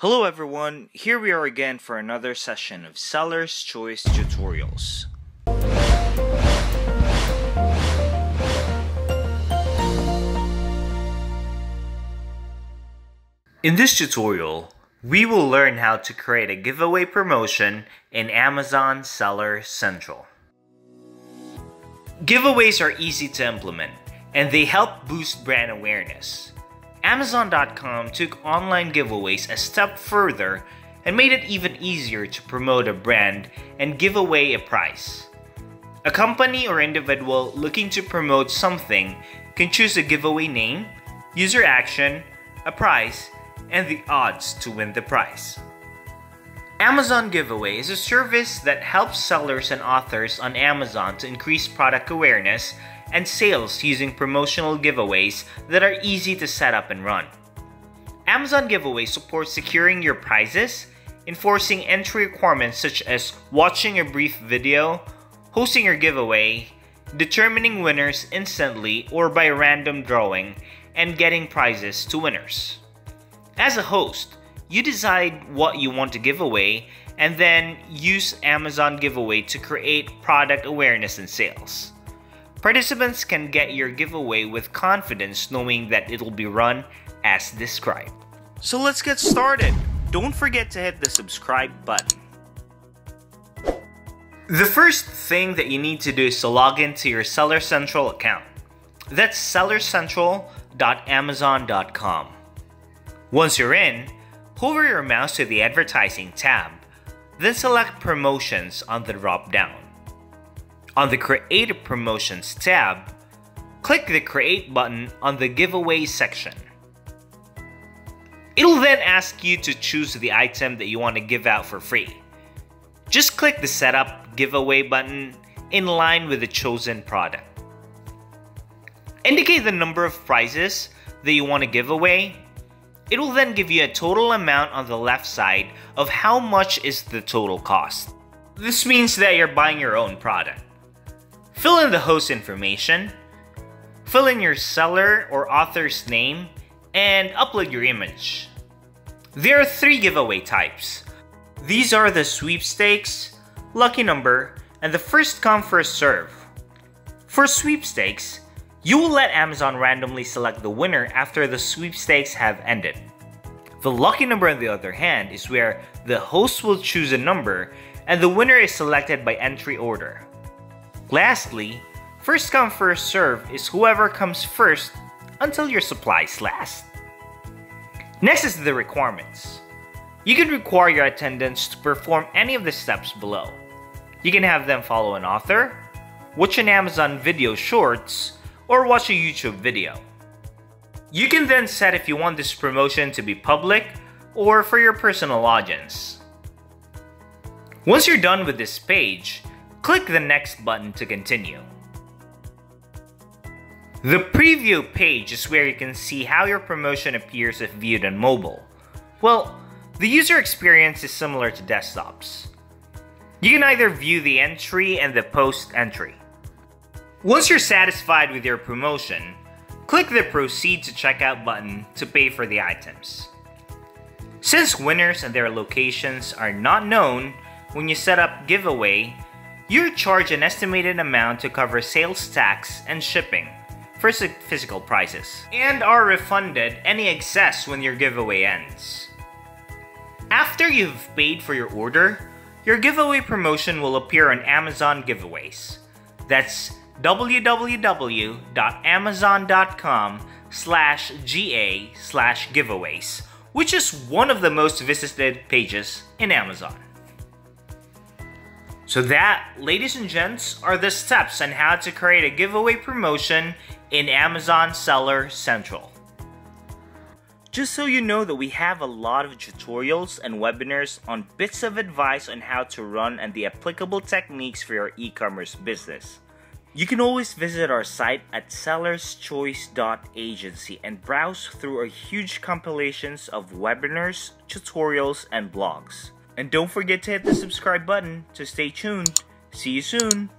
Hello everyone, here we are again for another session of Seller's Choice Tutorials. In this tutorial, we will learn how to create a giveaway promotion in Amazon Seller Central. Giveaways are easy to implement, and they help boost brand awareness. Amazon.com took online giveaways a step further and made it even easier to promote a brand and give away a prize. A company or individual looking to promote something can choose a giveaway name, user action, a prize, and the odds to win the prize. Amazon Giveaway is a service that helps sellers and authors on Amazon to increase product awareness and sales using promotional giveaways that are easy to set up and run. Amazon Giveaway supports securing your prizes, enforcing entry requirements such as watching a brief video, hosting your giveaway, determining winners instantly or by random drawing, and getting prizes to winners. As a host, you decide what you want to give away and then use Amazon Giveaway to create product awareness and sales. Participants can get your giveaway with confidence knowing that it'll be run as described. So let's get started. Don't forget to hit the subscribe button. The first thing that you need to do is to log into your Seller Central account. That's sellercentral.amazon.com. Once you're in, hover your mouse to the Advertising tab, then select Promotions on the drop down. On the Create Promotions tab, click the Create button on the Giveaway section. It'll then ask you to choose the item that you want to give out for free. Just click the Setup Giveaway button in line with the chosen product. Indicate the number of prizes that you want to give away. It will then give you a total amount on the left side of how much is the total cost. This means that you're buying your own product. Fill in the host information, fill in your seller or author's name, and upload your image. There are three giveaway types. These are the sweepstakes, lucky number, and the first come first serve. For sweepstakes, you will let Amazon randomly select the winner after the sweepstakes have ended. The lucky number on the other hand is where the host will choose a number and the winner is selected by entry order. Lastly, first come first serve is whoever comes first until your supplies last. Next is the requirements. You can require your attendants to perform any of the steps below. You can have them follow an author, watch an Amazon video shorts, or watch a YouTube video. You can then set if you want this promotion to be public or for your personal audience. Once you're done with this page, Click the next button to continue. The preview page is where you can see how your promotion appears if viewed on mobile. Well, the user experience is similar to desktops. You can either view the entry and the post entry. Once you're satisfied with your promotion, click the Proceed to Checkout button to pay for the items. Since winners and their locations are not known when you set up giveaway, you're charged an estimated amount to cover sales tax and shipping for physical prices, and are refunded any excess when your giveaway ends. After you've paid for your order, your giveaway promotion will appear on Amazon Giveaways. That's www.amazon.com slash ga slash giveaways, which is one of the most visited pages in Amazon. So that, ladies and gents, are the steps on how to create a giveaway promotion in Amazon Seller Central. Just so you know that we have a lot of tutorials and webinars on bits of advice on how to run and the applicable techniques for your e-commerce business. You can always visit our site at sellerschoice.agency and browse through our huge compilations of webinars, tutorials, and blogs. And don't forget to hit the subscribe button to stay tuned. See you soon.